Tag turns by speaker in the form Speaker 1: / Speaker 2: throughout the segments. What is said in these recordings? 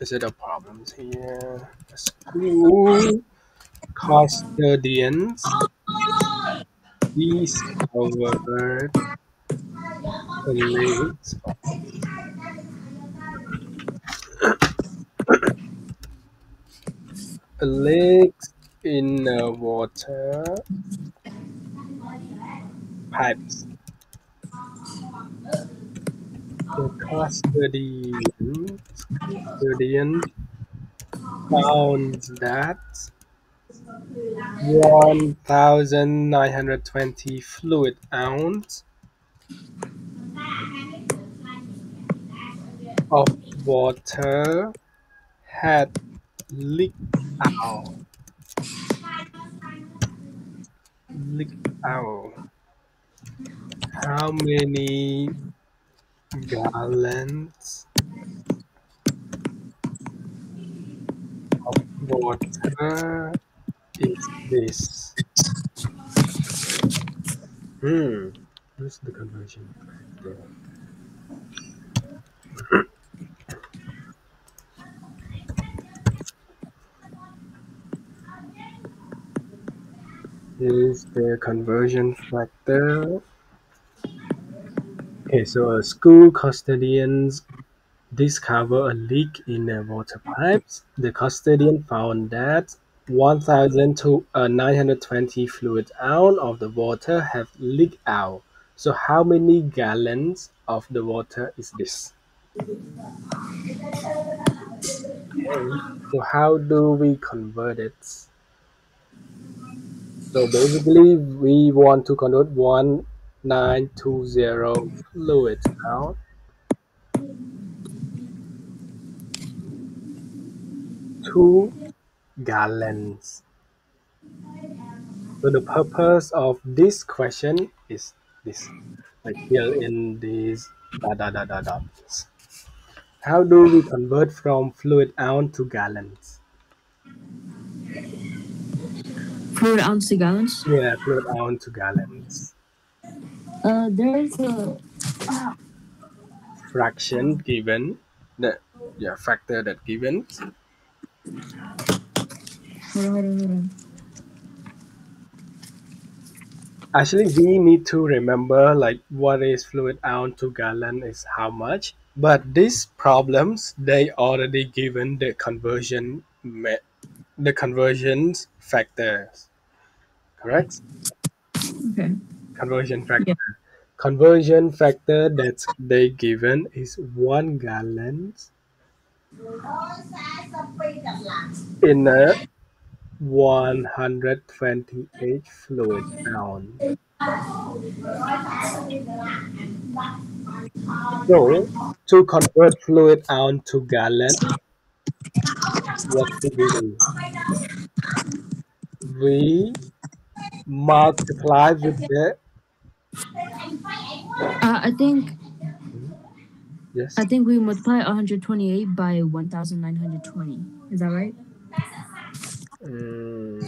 Speaker 1: is it a problem here? School custodians discovered a leak in the water pipes. The custodian, custodian found that 1,920 fluid ounce of water had leaked out. Leaked out. How many gallons of water is this? Hmm. Where's the conversion is the conversion factor. Okay, so a school custodians discover a leak in the water pipes. The custodian found that 1,920 uh, fluid ounce of the water have leaked out. So how many gallons of the water is this? So how do we convert it? So basically we want to convert 1920 fluid ounce to gallons. So the purpose of this question is this, like here in this da da da da da. How do we convert from fluid ounce to gallons?
Speaker 2: Fluid ounce to gallons?
Speaker 1: Yeah, fluid ounce to gallons.
Speaker 2: Uh, there's a
Speaker 1: Fraction given the yeah factor that given.
Speaker 2: hold on, hold on, hold on.
Speaker 1: Actually, we need to remember like what is fluid ounce to gallon is how much. But these problems they already given the conversion the conversions factors. Correct?
Speaker 2: Okay.
Speaker 1: Conversion factor. Conversion factor that they given is one gallon in a 128 fluid ounce. So to convert fluid ounce to gallon, what do we do? We multiply with the
Speaker 2: Uh, I think
Speaker 1: yes.
Speaker 2: I think we multiply 128 by 1,920. Is that right?
Speaker 1: Mm.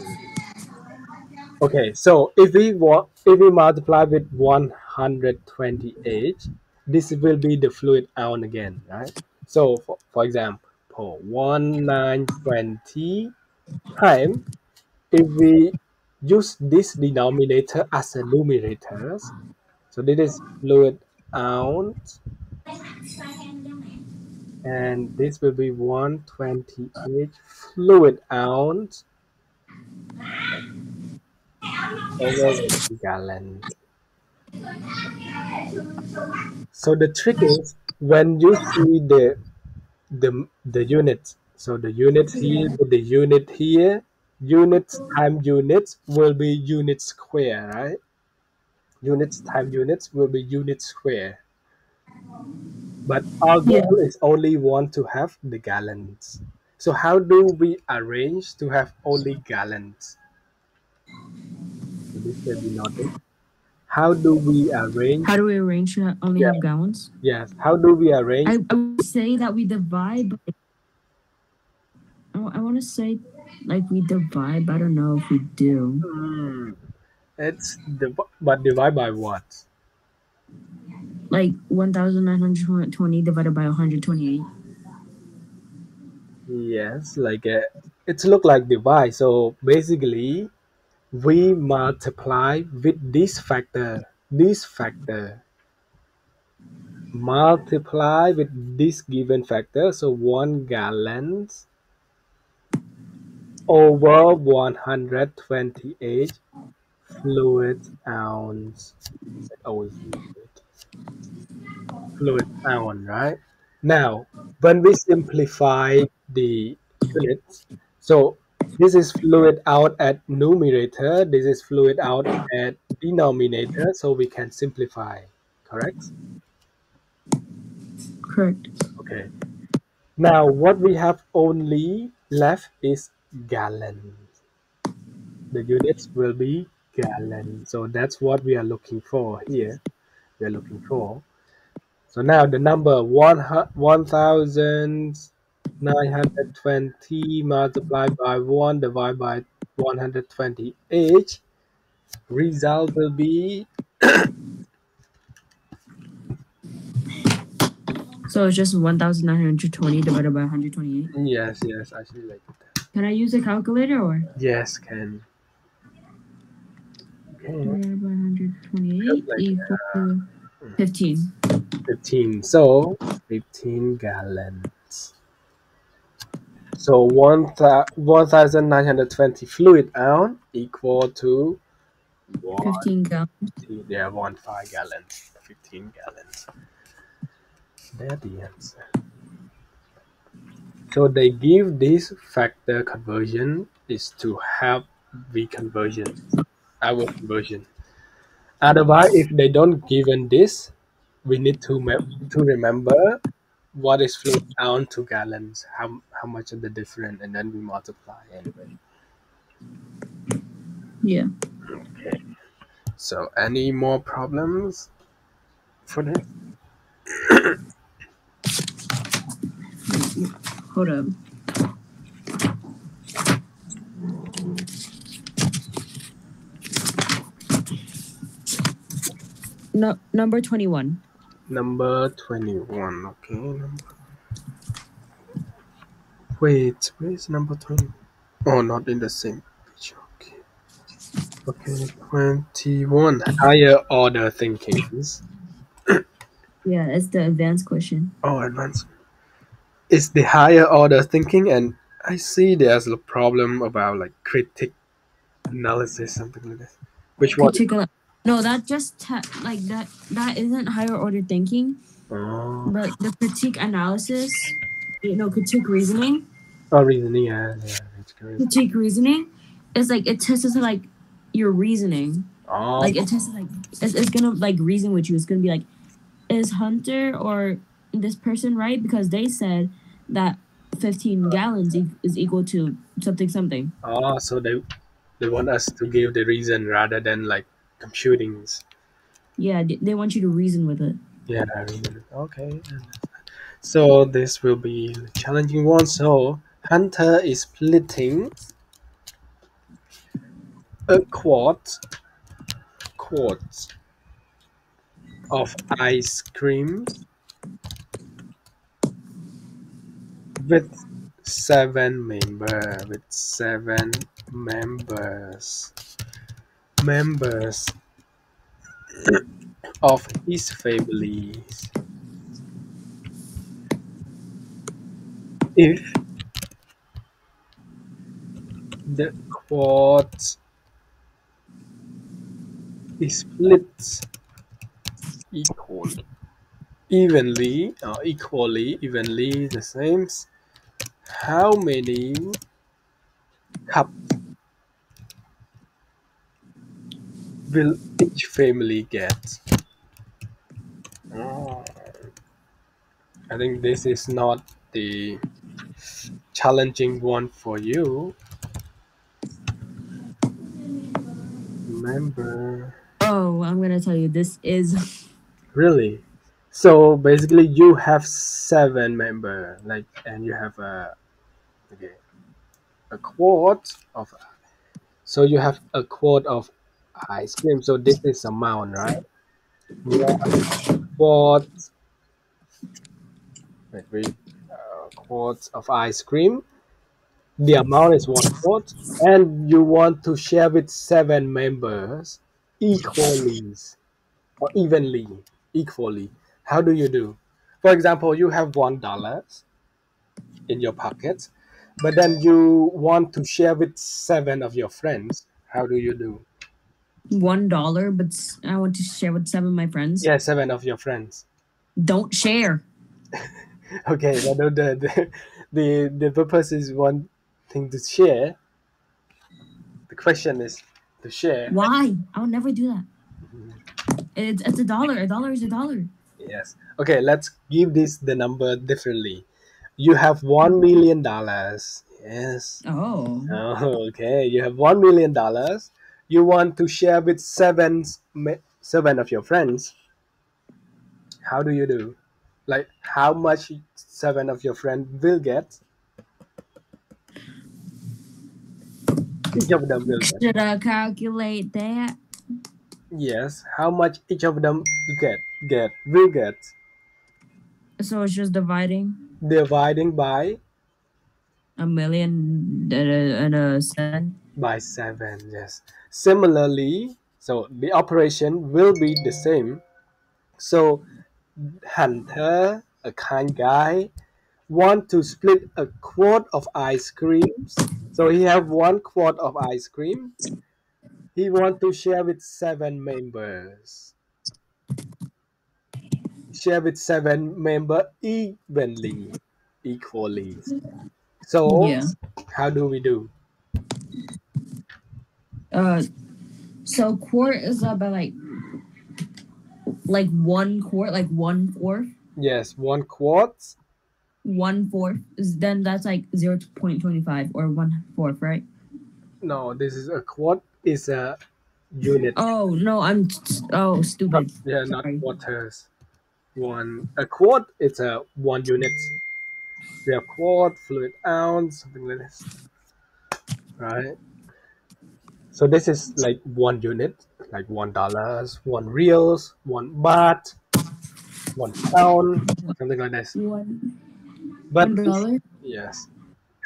Speaker 1: Okay, so if we want, if we multiply with 128, this will be the fluid ounce again, right? So for, for example, 1920 times, if we use this denominator as a numerator, so this is fluid ounce, and this will be 128 fluid ounce over gallon. So the trick is when you see the the the units. So the unit here the unit here, units time units will be unit square, right? Units time units will be unit square. But our
Speaker 2: Yeah.
Speaker 1: goal is only want to have the gallons. So how do we arrange to have only gallons? So this will be noted. How do we arrange?
Speaker 2: How do we arrange to only
Speaker 1: Yeah.
Speaker 2: have gallons?
Speaker 1: Yes. How do we arrange?
Speaker 2: I, I would say that we divide. By, I, want to say like we divide, but I don't know if we do.
Speaker 1: Hmm. It's div- but divide by what?
Speaker 2: Like 1,920 divided by 128.
Speaker 1: Yes, like uh, it's look like divide. So basically, we multiply with this factor, this factor, multiply with this given factor. So one gallons over 128 fluid ounce. Always fluid ounce, right? Now, when we simplify the units, so this is fluid out at numerator, this is fluid out at denominator, so we can simplify, correct?
Speaker 2: Correct.
Speaker 1: Okay. Now, what we have only left is gallons. The units will be gallon. So that's what we are looking for here. We are looking for. So now the number one one thousand nine hundred twenty multiplied by one divided by one hundred twenty eight. Result will be
Speaker 2: So it's just 1,920 divided by 128.
Speaker 1: yes, yes, actually like that.
Speaker 2: Can I use a calculator or?
Speaker 1: Yes, can. Okay,
Speaker 2: Divided by 128
Speaker 1: Like
Speaker 2: equal to 15.
Speaker 1: fifteen. So fifteen gallons. So one one thousand nine hundred twenty fluid ounce equal to one
Speaker 2: 15 gallons.
Speaker 1: Yeah, one five gallons, fifteen gallons. That's the answer. So they give this factor conversion is to help the conversion, our conversion. Otherwise, if they don't given this, we need to to remember what is fluid down to gallons, how how much of the difference, and then we multiply anyway.
Speaker 2: Yeah. Okay.
Speaker 1: So, any more problems for this?
Speaker 2: Mm-hmm. No, number 21.
Speaker 1: Number 21, okay. Number... Wait, where is number 20? Oh, not in the same page, okay. Okay, 21. Higher order thinkings.
Speaker 2: Yeah, it's the advanced question.
Speaker 1: Oh, advanced. It's the higher order thinking, and I see there's a problem about like critic analysis, something like this Which one?
Speaker 2: Particular. No, that just te- like that. That isn't higher order thinking,
Speaker 1: Oh,
Speaker 2: but the critique analysis. You know, critique reasoning.
Speaker 1: oh reasoning, yeah, yeah, that's correct.
Speaker 2: Critique reasoning is like it tests like your reasoning.
Speaker 1: Oh,
Speaker 2: Like it tests like it's, it's gonna like reason with you. It's gonna be like, is Hunter or this person right? Because they said that 15 gallons e- is equal to something something.
Speaker 1: oh, so they they want us to give the reason rather than like computings.
Speaker 2: Yeah, they, they want you to reason with it.
Speaker 1: Yeah, I. Okay. So this will be a challenging one. So Hunter is splitting a quart quart of ice cream with seven member with seven members. Members of his family. If the quart is split equally, evenly or equally, evenly the same, how many cups will each family get? Oh, I think this is not the challenging one for you. Remember,
Speaker 2: Oh, I'm gonna tell you, this is
Speaker 1: really? So basically, you have seven member, like, and you have a okay, a quart of. So you have a quart of ice cream. So this is amount, right? One quart. Wait, quarts of ice cream. The amount is one quart, and you want to share with seven members equally or evenly, equally. How do you do? For example, you have one dollar in your pocket, but then you want to share with seven of your friends. How do you do?
Speaker 2: One dollar, but I want to share with seven of my friends.
Speaker 1: Yeah, seven of your friends.
Speaker 2: Don't share.
Speaker 1: Okay, but the the the, the, the purpose is one thing to share. The question is to share.
Speaker 2: Why? I'll never do that. Mm-hmm. It's, it's a dollar. A dollar is a dollar.
Speaker 1: Yes. Okay, let's give this the number differently. You have one million dollars. Yes.
Speaker 2: Oh.
Speaker 1: Oh, okay. You have one million dollars. You want to share with seven seven of your friends. How do you do? Like how much seven of your friends will get? Each of them will get.
Speaker 2: Should I calculate that?
Speaker 1: Yes. How much each of them get get will get?
Speaker 2: So it's just dividing
Speaker 1: Dividing by
Speaker 2: a million and a, and a cent.
Speaker 1: by seven. Yes. Similarly, so the operation will be the same. So Hunter, a kind guy, want to split a quart of ice creams. So he have one quart of ice cream. He want to share with seven members. Share with seven member evenly, equally. So
Speaker 2: Yeah.
Speaker 1: how do we do?
Speaker 2: Uh, so quart is about like like one quart, like one fourth.
Speaker 1: Yes, one quart.
Speaker 2: One fourth is then that's like zero point twenty five or one fourth, right?
Speaker 1: No, this is a quart is a unit.
Speaker 2: Oh no, I'm oh stupid.
Speaker 1: yeah, not
Speaker 2: Sorry.
Speaker 1: quarters. One a quart it's a one unit. We have quart, fluid ounce, something like this. Right. So this is like one unit, like one dollars, one reals, one baht, one pound, something like this.
Speaker 2: One
Speaker 1: But
Speaker 2: one dollar
Speaker 1: yes,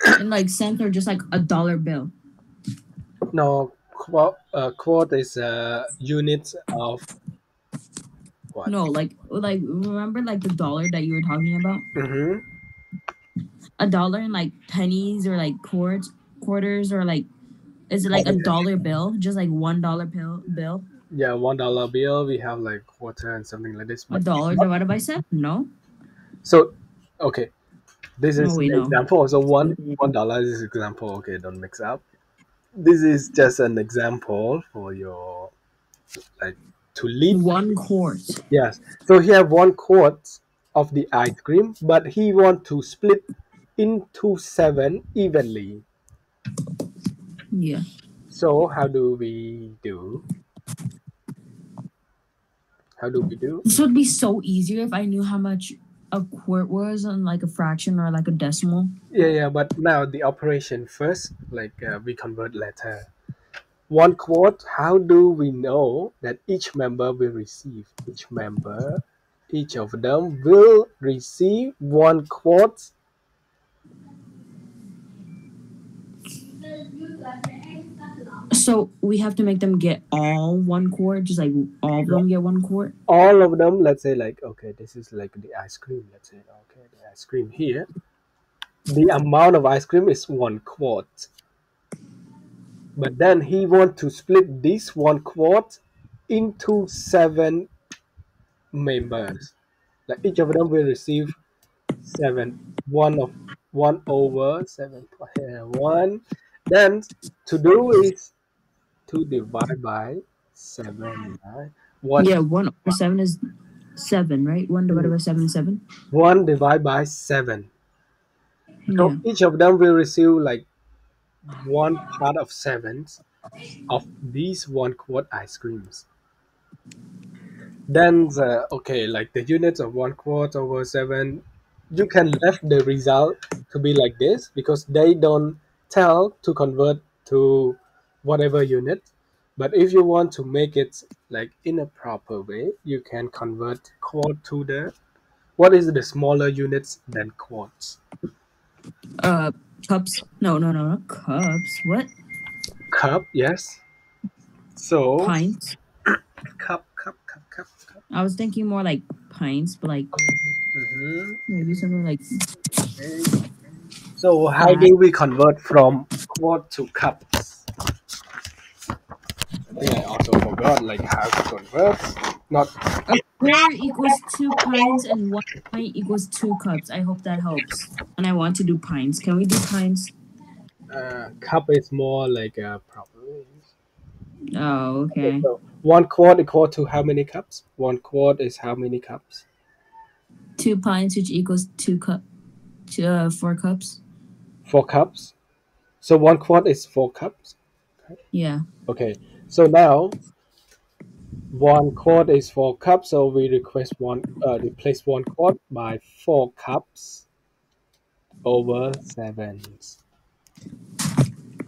Speaker 2: and like cents or just like a dollar bill.
Speaker 1: no quart. Uh, quart is a unit of what?
Speaker 2: No, like like remember like the dollar that you were talking about?
Speaker 1: Mm-hmm.
Speaker 2: A dollar in like pennies or like quarts quarters or like is it like a dollar bill? Just like one dollar bill bill?
Speaker 1: Yeah, one dollar bill. We have like quarter and something like this.
Speaker 2: A dollar divided by seven? No.
Speaker 1: So, okay, this is
Speaker 2: No,
Speaker 1: an
Speaker 2: know.
Speaker 1: example. So one one dollar is an example. Okay, don't mix up. This is just an example for your like to lead.
Speaker 2: One quart.
Speaker 1: Yes. So he have one quart of the ice cream, but he want to split into seven evenly.
Speaker 2: Yeah.
Speaker 1: So how do we do? How do we do?
Speaker 2: So it'd be so easier if I knew how much a quart was on like a fraction or like a decimal.
Speaker 1: Yeah, yeah, but now the operation first, like uh, we convert later. One quote, how do we know that each member will receive? Each member, each of them will receive one quote.
Speaker 2: So we have to make them get all one quart, just like all of them get one quart.
Speaker 1: All of them, let's say, like, okay, this is like the ice cream. Let's say, okay, the ice cream here. The amount of ice cream is one quart. But then he want to split this one quart into seven members. Like each of them will receive seven. One of one over seven uh, one. Then to do is to divide by seven. Right? One
Speaker 2: Yeah, one over seven is seven, right? One divided by seven is seven.
Speaker 1: one divide by seven. So
Speaker 2: Yeah.
Speaker 1: each of them will receive like one part of seven of these one quart ice creams. Then the okay, like the units of one quart over seven, you can left the result to be like this because they don't tell to convert to whatever unit. But if you want to make it like in a proper way, you can convert quart to the what is the smaller units than quarts.
Speaker 2: Uh, cups. No, no, no, cups. What?
Speaker 1: Cup, yes. So
Speaker 2: Pints.
Speaker 1: cup, cup, cup, cup, cup.
Speaker 2: I was thinking more like pints, but like
Speaker 1: Mhm.
Speaker 2: maybe something like
Speaker 1: Okay. So how do we convert from quart to cups? I think I also forgot like how to convert. Not
Speaker 2: a square equals two pints and one pint equals two cups. I hope that helps. And I want to do pints. Can we do pints?
Speaker 1: uh, cup is more like a proper.
Speaker 2: Oh, okay.
Speaker 1: So one quart equal to how many cups? One quart is how many cups?
Speaker 2: Two pints, which equals two cup, two, uh, four cups.
Speaker 1: Four cups. So one quart is four cups.
Speaker 2: Yeah.
Speaker 1: Okay. So now one quart is four cups. So we request one uh, replace one quart by four cups over sevens.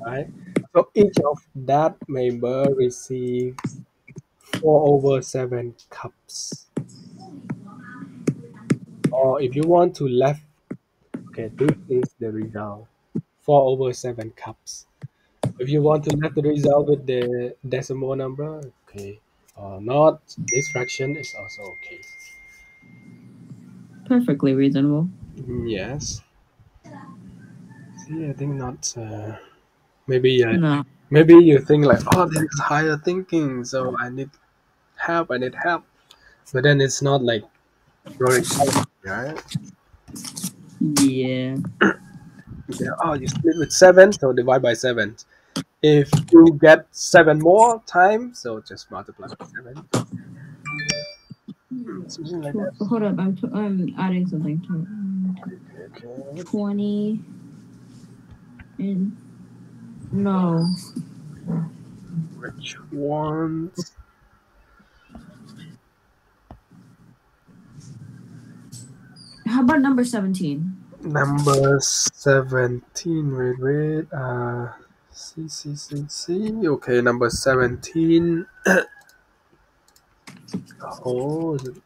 Speaker 1: Right. So each of that member receives four over seven cups. Or if you want to left, okay, this is the result. Four over seven cups. If you want to left the result with the decimal number, okay, or not, this fraction is also okay.
Speaker 2: Perfectly reasonable.
Speaker 1: Mm, Yes. See, I think not. Uh, maybe uh,
Speaker 2: No.
Speaker 1: maybe you think like, oh, this is higher thinking, so I need help. I need help, but then it's not like right. right?
Speaker 2: Yeah.
Speaker 1: Okay, Oh, you split with seven, so divide by seven. If you get seven more times, so just multiply by seven. Something like that.
Speaker 2: Hold up. I'm, t- I'm adding something to
Speaker 1: Okay.
Speaker 2: 20 and no
Speaker 1: Which ones?
Speaker 2: how about number 17
Speaker 1: Number seventeen. Wait, wait. Uh, C C C C. Okay, number seventeen. oh, is it?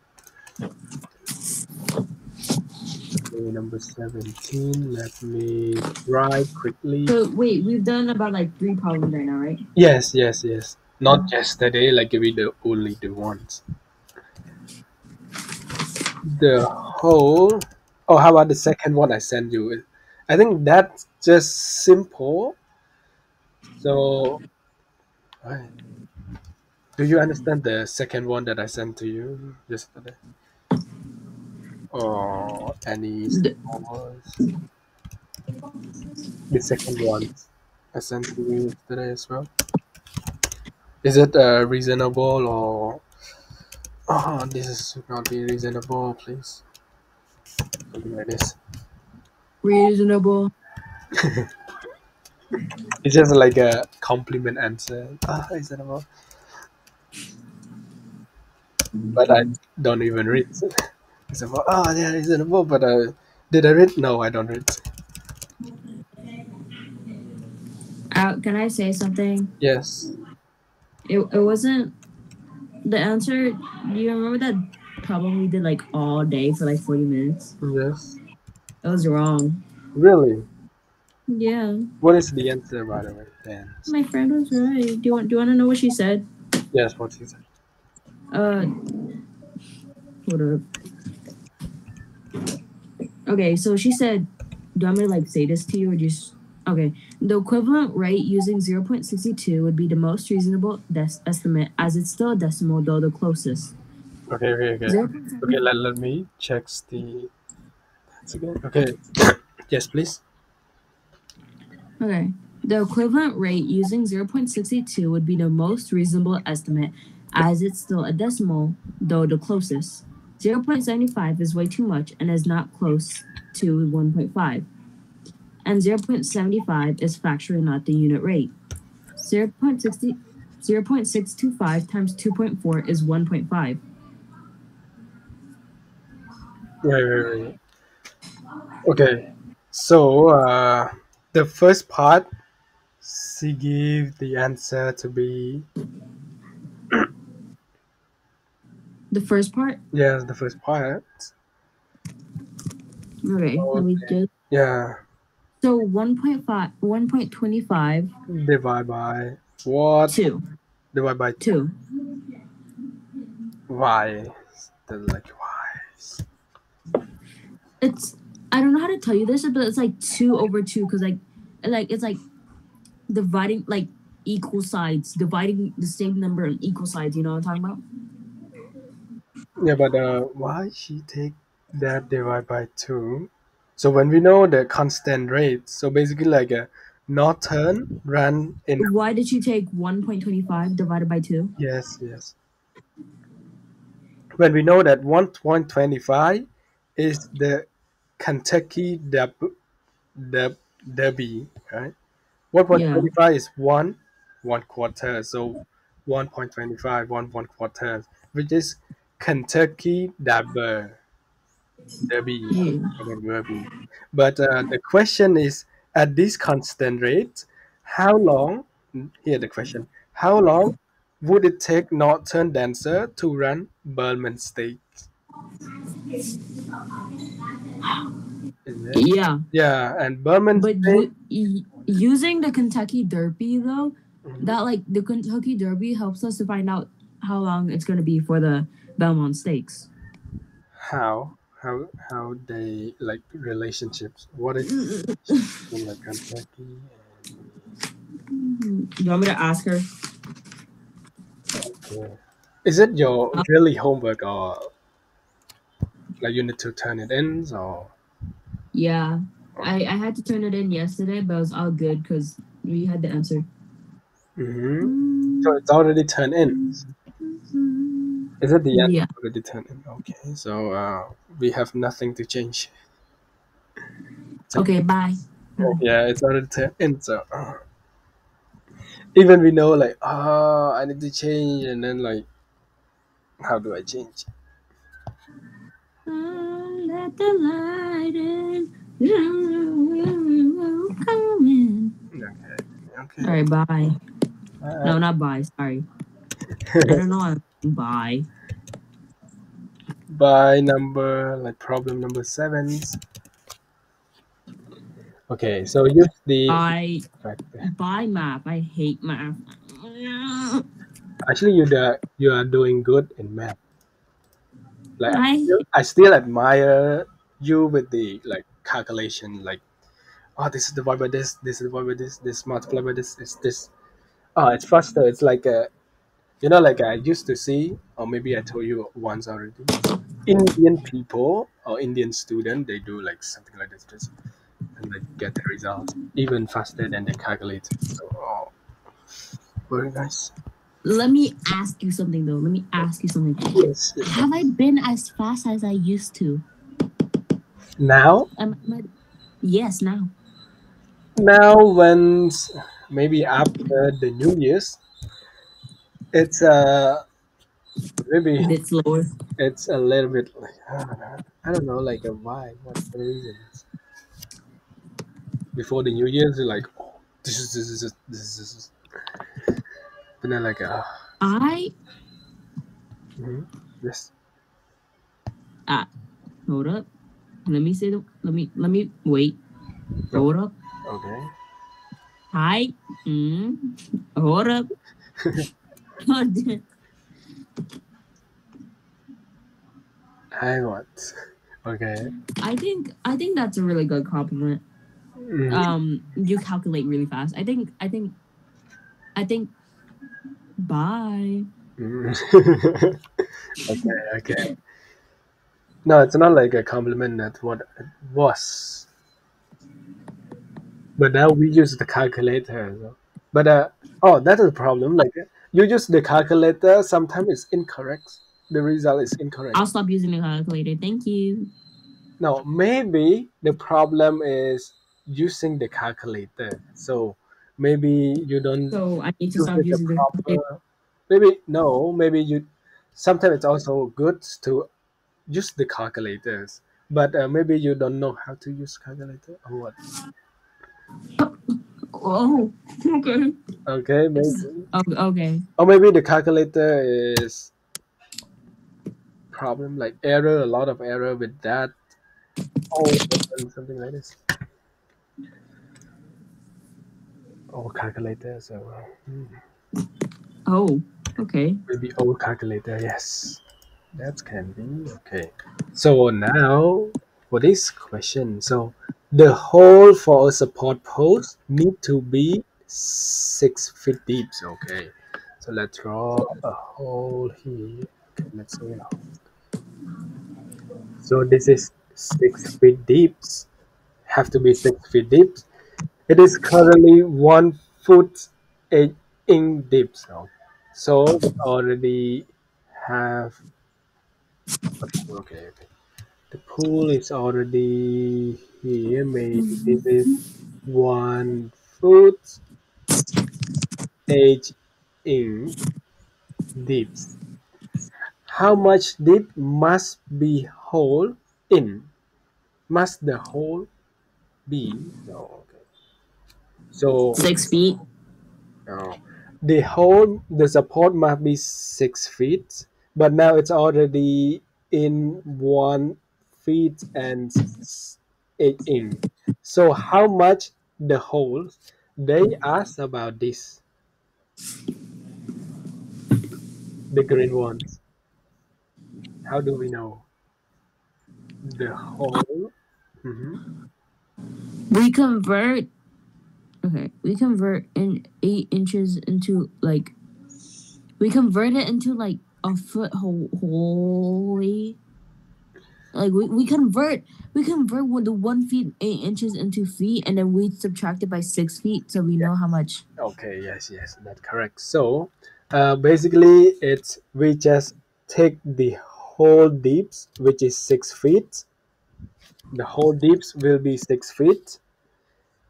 Speaker 1: Okay, number seventeen. Let me try quickly.
Speaker 2: so wait we've done about like three problems right now right
Speaker 1: Yes, yes, yes. Not yesterday, like we the only the ones. The whole. Oh, how about the second one I sent you? I think that's just simple. So, do you understand the second one that I sent to you yesterday? Or any
Speaker 2: The-
Speaker 1: The second one I sent to you yesterday as well. Is it uh, reasonable or oh this is not be reasonable please. Something like this.
Speaker 2: Reasonable
Speaker 1: it's just like a compliment answer. Ah reasonable but I don't even read. It's about oh yeah reasonable but uh, did I read? No I don't read.
Speaker 2: Uh, can i say something?
Speaker 1: Yes.
Speaker 2: It, it wasn't the answer. Do you remember that problem we did like all day for like 40 minutes?
Speaker 1: Yes.
Speaker 2: It was wrong.
Speaker 1: Really
Speaker 2: yeah.
Speaker 1: What is the answer by the way then?
Speaker 2: My friend was right. Do you want do you want to know what she said?
Speaker 1: Yes what is it
Speaker 2: Uh, hold up. Okay, so she said, do I want me to like say this to you or just okay? The equivalent rate using zero point sixty two would be the most reasonable des- estimate, as it's still a decimal, though the closest.
Speaker 1: okay okay okay. Okay let, let me check the that's again. Okay. Yes please
Speaker 2: Okay. The equivalent rate using 0.62 would be the most reasonable estimate as it's still a decimal, though the closest. 0.75 is way too much and is not close to 1.5. And 0.75 is factually not the unit rate. 0.60 0.625 times 2.4 is 1.5.
Speaker 1: Right, right, right. Okay, so uh, the first part, she gave the answer to be
Speaker 2: The first part?
Speaker 1: yes, the first part.
Speaker 2: Okay, let me just.
Speaker 1: Yeah,
Speaker 2: So 1.5, 1.25,
Speaker 1: Divide by what?
Speaker 2: 2,
Speaker 1: Divide by
Speaker 2: 2.
Speaker 1: y. The like y.
Speaker 2: It's, I don't know how to tell you this, but it's like 2 over 2 because like, like it's like dividing, like equal sides, dividing the same number on equal sides. You know what I'm talking about?
Speaker 1: Yeah, but uh, why she take that divide by two? So when we know the constant rate, so basically like a northern run in
Speaker 2: Why did you take 1.25 divided by 2?
Speaker 1: yes yes. When we know that one point twenty five is the Kentucky Derb, Derb, Derby, right? One point twenty five is one one quarter, so one point twenty five one one quarter, which is Kentucky Derby. Derby.
Speaker 2: Yeah.
Speaker 1: Derby. But uh, the question is, at this constant rate, how long? Here the question: How long would it take Northern Dancer to run Belmont Stakes?
Speaker 2: Yeah.
Speaker 1: Yeah, and Belmont
Speaker 2: But using the Kentucky Derby though,
Speaker 1: Mhm.
Speaker 2: that like the Kentucky Derby helps us to find out how long it's gonna be for the Belmont Stakes.
Speaker 1: How how how they like relationships? What is in like Kentucky?
Speaker 2: You want me to ask her?
Speaker 1: Yeah. Is it your daily homework or like you need to turn it in or?
Speaker 2: Yeah, I I had to turn it in yesterday, but it was all good because we had the answer.
Speaker 1: hmm So it's already turned in. Is it the end
Speaker 2: Yeah.
Speaker 1: already turned in? Okay, so uh, we have nothing to change.
Speaker 2: Okay, bye.
Speaker 1: Yeah, it's already turned in. So uh, even we know like, oh, I need to change, and then like, how do I change?
Speaker 2: Let the light in. Come in.
Speaker 1: Okay, okay.
Speaker 2: Right, bye.
Speaker 1: Uh,
Speaker 2: No, not bye. Sorry. I don't know. Bye.
Speaker 1: by number like problem number seven. Okay, so use the
Speaker 2: Bye.
Speaker 1: factor.
Speaker 2: Bye, math. I hate math.
Speaker 1: Actually, you the you are doing good in math. Like I,
Speaker 2: I
Speaker 1: still, I still admire you with the like calculation. Like, oh, this is divided by this. This is divided by this. This multiplied by this. Is this? Oh, it's faster. It's like a, you know, like I used to see, or maybe I told you once already. Indian people or Indian student, they do like something like this, just and they get the result even faster than they calculate. So, oh, very nice.
Speaker 2: Let me ask you something though. Let me ask you something.
Speaker 1: Yes.
Speaker 2: Have I been as fast as I used to?
Speaker 1: Now,
Speaker 2: am I- yes, now.
Speaker 1: now when maybe after the New Year's, it's uh maybe
Speaker 2: A bit slower.
Speaker 1: it's a little bit like I don't know, like a why, what's the reason? Before the New Year's, you're like, oh, this is this is this is this is, then like, uh,
Speaker 2: I
Speaker 1: mhm, yes,
Speaker 2: hold up. Let me say the. Let me let me wait. Hold up.
Speaker 1: okay,
Speaker 2: Hi. Mm. Hold up.
Speaker 1: I what? Okay,
Speaker 2: I think I think that's a really good compliment.
Speaker 1: Mhm.
Speaker 2: Um, you calculate really fast. I think I think I think. Bye.
Speaker 1: Okay, okay. No, it's not like a compliment. That's what it was. But now we use the calculator. so- But uh, oh, that is a problem. Like you use the calculator, sometimes it's incorrect. The result is incorrect.
Speaker 2: I'll stop using the calculator. Thank you.
Speaker 1: No, maybe the problem is using the calculator. So maybe you don't
Speaker 2: So I need to stop using the
Speaker 1: proper. Maybe no. Maybe you. Sometimes it's also good to use the calculators, but uh, maybe you don't know how to use calculator or what.
Speaker 2: Oh, okay.
Speaker 1: Okay, maybe.
Speaker 2: Oh, okay.
Speaker 1: Or maybe the calculator is problem like error, a lot of error with that. Oh, something like this. Old calculator, so hmm,
Speaker 2: Oh, okay.
Speaker 1: maybe old calculator. Yes, that can be okay. So now for this question, so the hole for a support post need to be six feet deep. Okay, so let's draw a hole here. Okay, let's hole. So this is six feet deep. Have to be six feet deep. It is currently one foot eight inch deep. So, so we already have. Okay, okay. The pool is already here. Maybe this is one foot eight inch deep. How much deep must be hole in? Must the hole be? No. So
Speaker 2: Six feet.
Speaker 1: no. the hole, the support must be six feet, but now it's already in one feet and s- eight inch. So how much the hole? They ask about this. The green ones. How do we know? The hole. Mhm.
Speaker 2: We convert. Okay, we convert in eight inches into like. We convert it into like a foot. Holy. Like we, we convert we convert one the one feet eight inches into feet and then we subtract it by six feet so we know how much.
Speaker 1: Okay, yes, yes, that's correct. So, uh, basically, it's we just take the whole deeps, which is six feet. The whole deeps will be six feet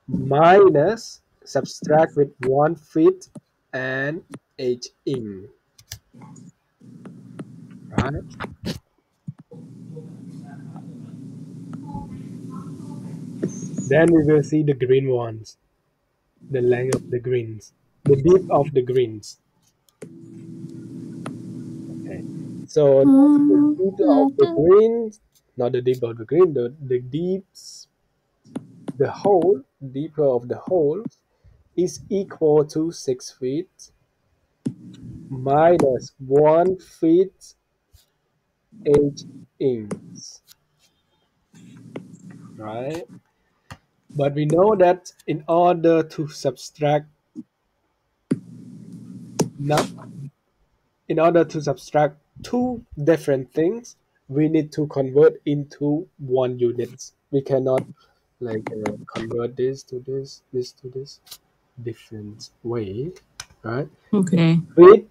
Speaker 1: minus subtract with one feet and eight inch. Right? Then we will see the green ones, the length of the greens, the depth of the greens. Okay, so the mm-hmm. deep of the greens, not the deep of the green, the, the deeps, the hole, deeper of the hole is equal to 6 feet minus 1 feet 8 inches. Right? But we know that in order to subtract now in order to subtract two different things, we need to convert into one unit. We cannot like uh, convert this to this, this to this different way, right?
Speaker 2: Okay.
Speaker 1: Feet,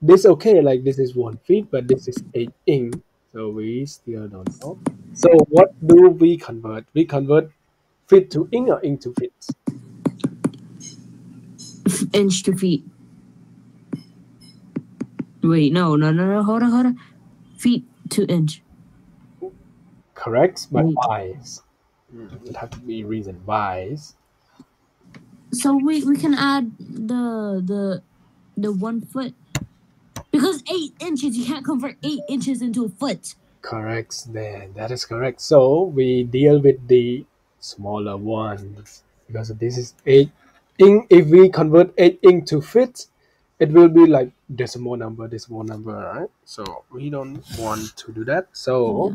Speaker 1: this okay, like this is one feet, but this is eight inch, so we still don't know. So what do we convert? We convert feet to inch or inch to feet?
Speaker 2: Inch to feet. Wait, no, no, no, no, hold on, hold on. Feet to inch.
Speaker 1: Correct, but
Speaker 2: Wait.
Speaker 1: Wise. It have to be reason wise.
Speaker 2: So we we can add the the the one foot because eight inches you can't convert eight inches into a foot.
Speaker 1: Correct, then that is correct. So we deal with the smaller ones because this is eight in If we convert eight ink to feet, it will be like decimal number, decimal number, right? So we don't want to do that. So
Speaker 2: Yeah.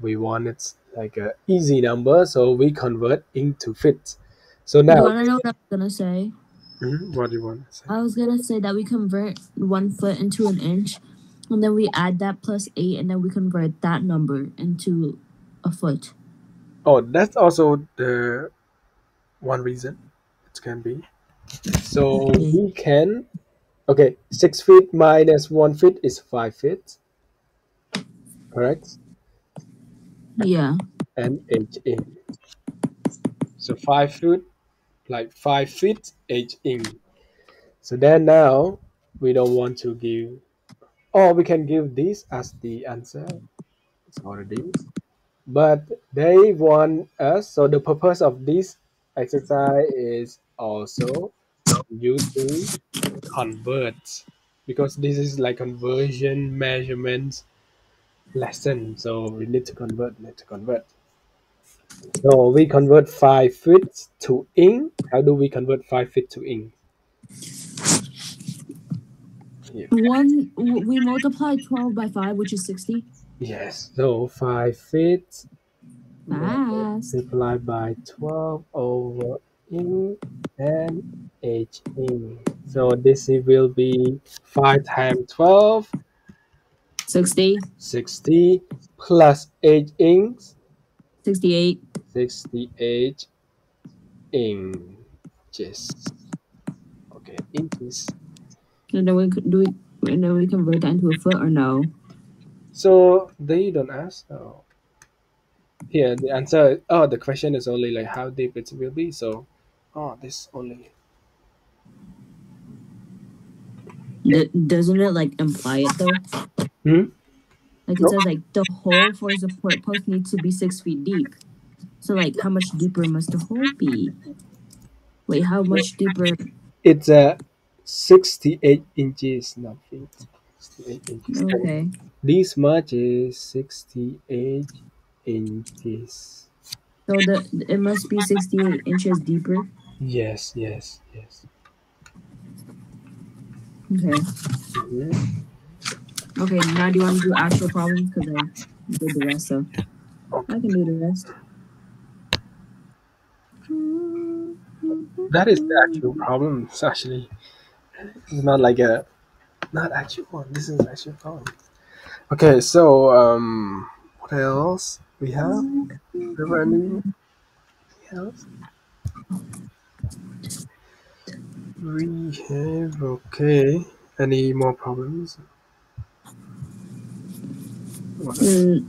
Speaker 1: we want it like a easy number. So we convert into feet. So
Speaker 2: You
Speaker 1: now,
Speaker 2: wanna know what I was gonna say?
Speaker 1: Mhm, what do you want to say?
Speaker 2: I was gonna say that we convert one foot into an inch, and then we add that plus eight, and then we convert that number into a foot.
Speaker 1: Oh, that's also the one reason it can be. So
Speaker 2: Okay.
Speaker 1: we can, okay, six feet minus one foot is five feet, correct?
Speaker 2: Yeah.
Speaker 1: And eight in. So five foot, like five feet, eight in. So then now we don't want to give, or we can give this as the answer. It's already. But they want us, so the purpose of this exercise is also you to convert because this is like conversion measurement lesson. So we need to convert, need to convert. So we convert five feet to ink. How do we convert five feet to ink?
Speaker 2: One, we multiply 12 by 5, which is 60.
Speaker 1: Yes. So five feet
Speaker 2: Fast.
Speaker 1: multiplied by twelve over ink and h ink. So this will be five times twelve
Speaker 2: 60,
Speaker 1: 60 plus 8 inks
Speaker 2: 68.
Speaker 1: 68 inches okay inches
Speaker 2: And then we could do it, and then we convert that into a foot or no?
Speaker 1: so they don't ask oh. here the answer oh the question is only like how deep it will be so oh this only
Speaker 2: D- doesn't it like imply it though?
Speaker 1: Hmm?
Speaker 2: Like it says like the hole for the support post needs to be six feet deep. So like how much deeper must the hole be? Wait, how much deeper?
Speaker 1: it's uh, 68 inches not feet inches
Speaker 2: Okay.
Speaker 1: this much is 68 inches
Speaker 2: So the it must be sixty eight inches deeper.
Speaker 1: yes yes yes
Speaker 2: Okay. Okay. Now do you want to do actual problems? Because I did the rest. So I can do the rest.
Speaker 1: That is the actual problem. It's actually it's not like a not actual one. This is actual problem. Okay, so um, what else we have? There anything else? We have okay. Any more problems?
Speaker 2: Mm,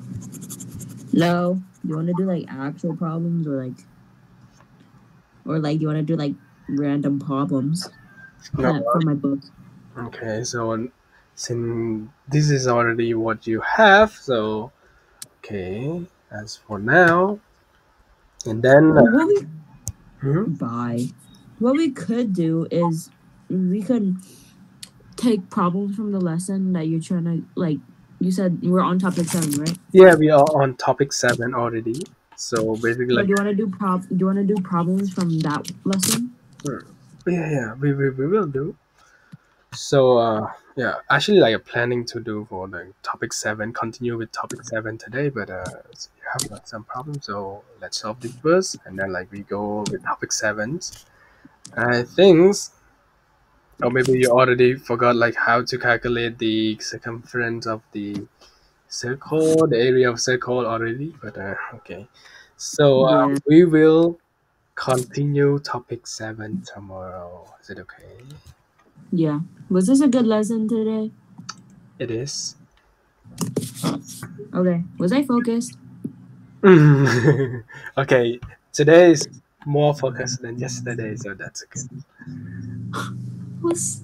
Speaker 2: no. You want to do like actual problems or like, or like you want to do like random problems
Speaker 1: No.
Speaker 2: for my book?
Speaker 1: Okay, so since this is already what you have, so okay. As for now, and then uh,
Speaker 2: we
Speaker 1: hmm?
Speaker 2: Bye. What we could do is we could take problems from the lesson that you're trying to like. You said we're on topic seven, right?
Speaker 1: yeah, we are on topic seven already. So basically,
Speaker 2: So
Speaker 1: like
Speaker 2: do you want to do prob? Do you want to do problems from that lesson?
Speaker 1: yeah, yeah, we, we, we will do. So uh, yeah, actually, like planning to do for the topic seven, continue with topic seven today, but uh, so we have like some problems. So let's solve this first, and then like we go with topic seven. I think, or maybe you already forgot like how to calculate the circumference of the circle, the area of circle already. But uh, okay, so um, we will continue topic seven tomorrow. Is it okay?
Speaker 2: Yeah. Was this a good lesson today?
Speaker 1: It is.
Speaker 2: Okay. Was I focused?
Speaker 1: okay, today is more focused than yesterday, so that's good.
Speaker 2: Was